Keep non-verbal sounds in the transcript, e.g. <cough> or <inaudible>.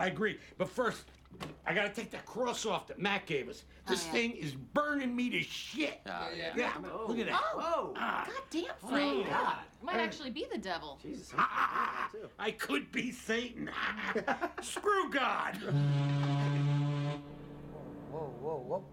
I agree. But first, I gotta take that cross off that Mac gave us. Oh, this yeah. thing is burning me to shit. Oh, yeah. Yeah, look at that. Oh, oh Ah. God damn, oh, Frank. God. Might actually be the devil. Jesus. Ah, ah, ah, I could be Satan. <laughs> Screw God. Whoa, whoa, whoa.